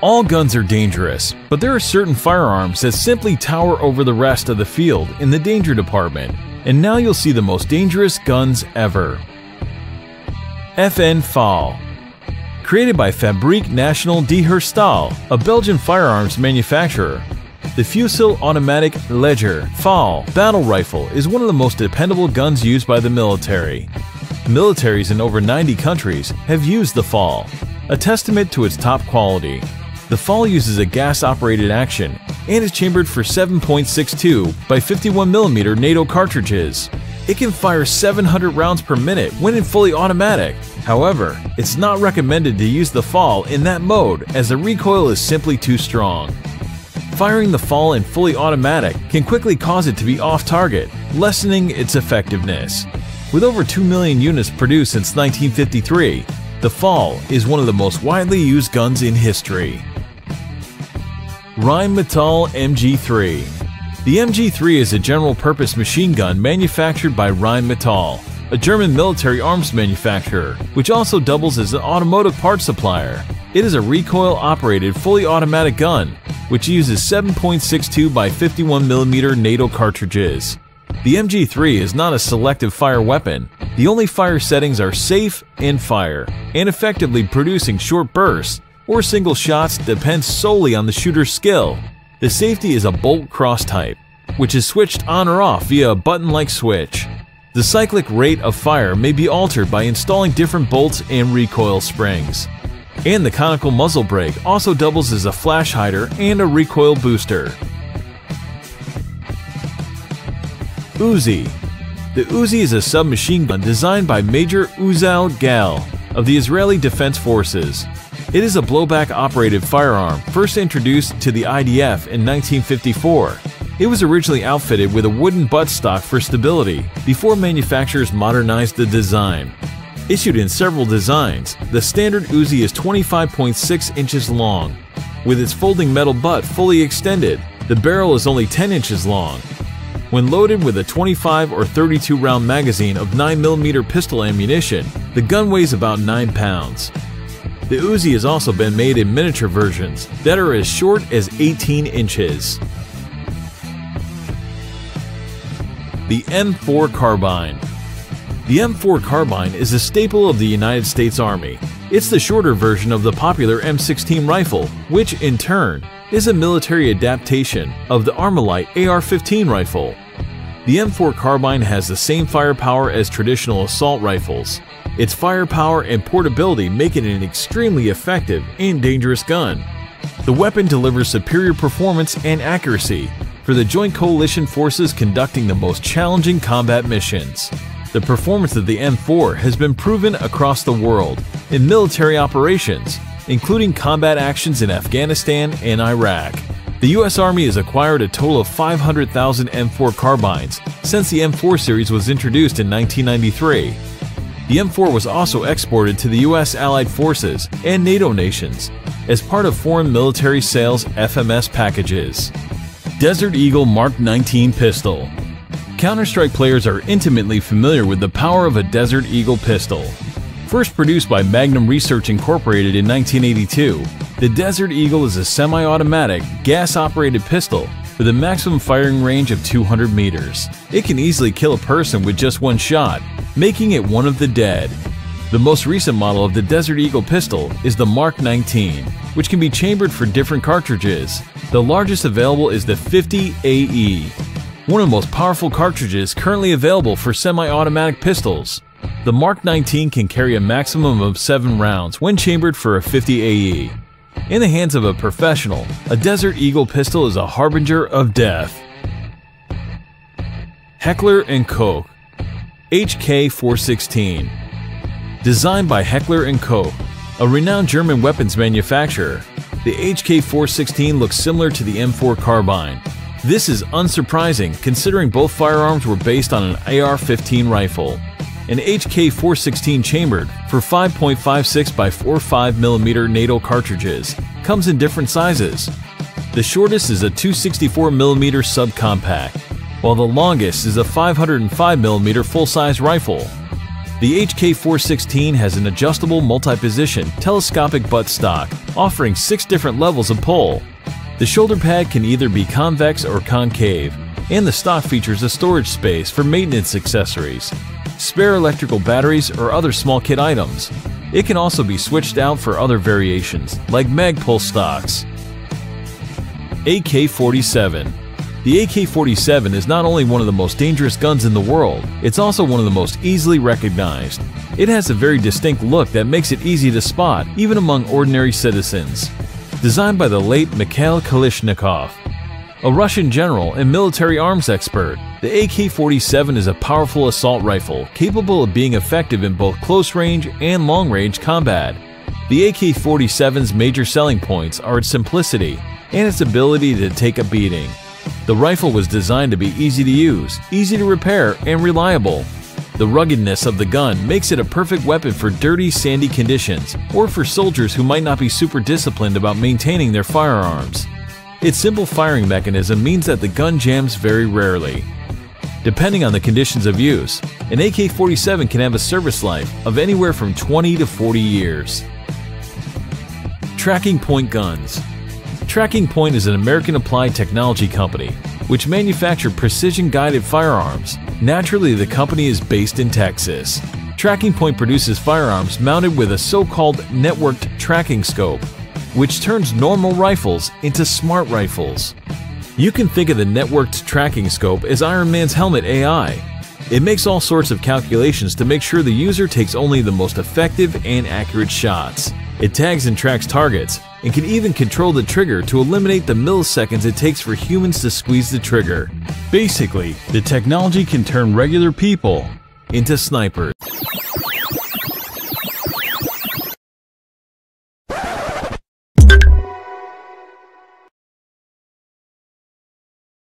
All guns are dangerous, but there are certain firearms that simply tower over the rest of the field in the danger department, and now you'll see the most dangerous guns ever. FN FAL Created by Fabrique Nationale de Herstal, a Belgian firearms manufacturer, the Fusil Automatic Leger FAL battle rifle is one of the most dependable guns used by the military. Militaries in over 90 countries have used the FAL, a testament to its top quality. The FAL uses a gas-operated action and is chambered for 7.62 by 51mm NATO cartridges. It can fire 700 rounds per minute when in fully automatic. However, it's not recommended to use the FAL in that mode as the recoil is simply too strong. Firing the FAL in fully automatic can quickly cause it to be off target, lessening its effectiveness. With over 2 million units produced since 1953, the FAL is one of the most widely used guns in history. Rheinmetall MG3 The MG3 is a general-purpose machine gun manufactured by Rheinmetall, a German military arms manufacturer, which also doubles as an automotive parts supplier. It is a recoil-operated fully automatic gun, which uses 7.62 by 51mm NATO cartridges. The MG3 is not a selective fire weapon. The only fire settings are safe and fire, and effectively producing short bursts or single shots depends solely on the shooter's skill. The safety is a bolt cross type, which is switched on or off via a button-like switch. The cyclic rate of fire may be altered by installing different bolts and recoil springs. And the conical muzzle brake also doubles as a flash hider and a recoil booster. Uzi The Uzi is a submachine gun designed by Major Uziel Gal of the Israeli Defense Forces. It is a blowback operated firearm first introduced to the IDF in 1954. It was originally outfitted with a wooden buttstock for stability before manufacturers modernized the design. Issued in several designs, the standard Uzi is 25.6 inches long. With its folding metal butt fully extended, the barrel is only 10 inches long. When loaded with a 25 or 32 round magazine of 9mm pistol ammunition, the gun weighs about 9 pounds. The Uzi has also been made in miniature versions that are as short as 18 inches. The M4 Carbine The M4 Carbine is a staple of the United States Army. It's the shorter version of the popular M16 rifle, which, in turn, is a military adaptation of the Armalite AR-15 rifle. The M4 Carbine has the same firepower as traditional assault rifles, its firepower and portability make it an extremely effective and dangerous gun. The weapon delivers superior performance and accuracy for the Joint Coalition forces conducting the most challenging combat missions. The performance of the M4 has been proven across the world in military operations, including combat actions in Afghanistan and Iraq. The US Army has acquired a total of 500,000 M4 carbines since the M4 series was introduced in 1993 the M4 was also exported to the US Allied Forces and NATO nations as part of Foreign Military Sales FMS packages. Desert Eagle Mark 19 Pistol Counter-Strike players are intimately familiar with the power of a Desert Eagle pistol. First produced by Magnum Research Incorporated in 1982, the Desert Eagle is a semi-automatic, gas-operated pistol with a maximum firing range of 200 meters. It can easily kill a person with just one shot, making it one of the dead. The most recent model of the Desert Eagle pistol is the Mark 19, which can be chambered for different cartridges. The largest available is the 50 AE, one of the most powerful cartridges currently available for semi-automatic pistols. The Mark 19 can carry a maximum of 7 rounds when chambered for a 50 AE. In the hands of a professional, a Desert Eagle pistol is a harbinger of death. Heckler & Koch HK416 Designed by Heckler & Koch, a renowned German weapons manufacturer, the HK416 looks similar to the M4 carbine. This is unsurprising considering both firearms were based on an AR-15 rifle. An HK416 chambered for 5.56 by 45mm NATO cartridges comes in different sizes. The shortest is a 264mm subcompact, while the longest is a 505mm full-size rifle. The HK416 has an adjustable multi-position telescopic butt stock, offering six different levels of pull. The shoulder pad can either be convex or concave, and the stock features a storage space for maintenance accessories, spare electrical batteries, or other small kit items. It can also be switched out for other variations, like Magpul stocks. AK-47 The AK-47 is not only one of the most dangerous guns in the world, it's also one of the most easily recognized. It has a very distinct look that makes it easy to spot, even among ordinary citizens. Designed by the late Mikhail Kalashnikov, a Russian general and military arms expert, the AK-47 is a powerful assault rifle capable of being effective in both close range and long range combat. The AK-47's major selling points are its simplicity and its ability to take a beating. The rifle was designed to be easy to use, easy to repair, and reliable. The ruggedness of the gun makes it a perfect weapon for dirty, sandy conditions or for soldiers who might not be super disciplined about maintaining their firearms. Its simple firing mechanism means that the gun jams very rarely. Depending on the conditions of use, an AK-47 can have a service life of anywhere from 20 to 40 years. Tracking Point Guns Tracking Point is an American applied technology company which manufacture precision-guided firearms. Naturally, the company is based in Texas. Tracking Point produces firearms mounted with a so-called networked tracking scope which turns normal rifles into smart rifles. You can think of the networked tracking scope as Iron Man's helmet AI. It makes all sorts of calculations to make sure the user takes only the most effective and accurate shots. It tags and tracks targets, and can even control the trigger to eliminate the milliseconds it takes for humans to squeeze the trigger. Basically, the technology can turn regular people into snipers.